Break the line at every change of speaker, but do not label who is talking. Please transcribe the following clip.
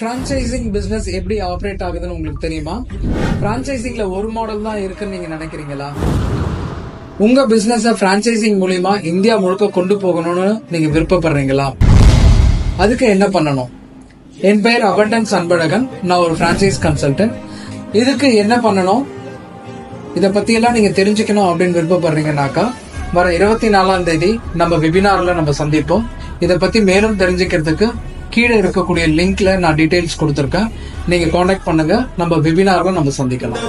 Franchising business எப்படி operate ஆகுதுன்னு உங்களுக்கு தெரியுமா? ஃப்ரான்ச்சைசிங்ல ஒரு மாடல் தான் இருக்குன்னு நீங்க நினைக்கிறீங்களா? உங்க பிசினஸ ஃப்ரான்ச்சைசிங் மூலியமா இந்தியா முழுக்க கொண்டு போகணும்னு நீங்க விருப்பப்படுறீங்களா? அதுக்கு என்ன பண்ணணும்? என் பெயர் அபண்டன்ஸ் அன்பழகன். நான் ஒரு ஃப்ரான்ச்சைஸ் கன்சல்டன்ட் இதுக்கு என்ன பண்ணணும்? இதை பற்றியெல்லாம் நீங்கள் நீங்க தெரிஞ்சுக்கணும் அப்படின்னு விருப்பப்படுறீங்கன்னாக்கா வர இருபத்தி நாலாம் தேதி நம்ம வெபினார்ல நம்ம சந்திப்போம். இதை பத்தி மேலும் தெரிஞ்சுக்கிறதுக்கு கீழே இருக்கக்கூடிய லிங்க்ல நான் டீட்டெயில்ஸ் கொடுத்துருக்கேன். நீங்க காண்டாக்ட் பண்ணுங்க. நம்ம வெபினார்ல நம்ம சந்திக்கலாம்.